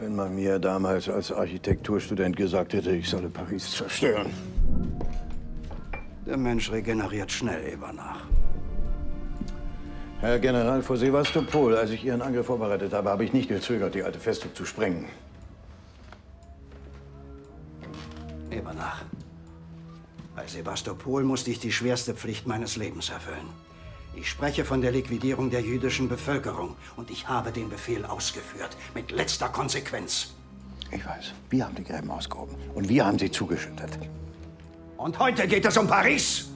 Wenn man mir damals als Architekturstudent gesagt hätte, ich solle Paris zerstören. Der Mensch regeneriert schnell, Ebernach. Herr General, vor Sevastopol, als ich Ihren Angriff vorbereitet habe, habe ich nicht gezögert, die alte Festung zu sprengen. Ebernach. Bei Sebastopol musste ich die schwerste Pflicht meines Lebens erfüllen. Ich spreche von der Liquidierung der jüdischen Bevölkerung und ich habe den Befehl ausgeführt, mit letzter Konsequenz. Ich weiß. Wir haben die Gräben ausgehoben und wir haben sie zugeschüttet. Und heute geht es um Paris.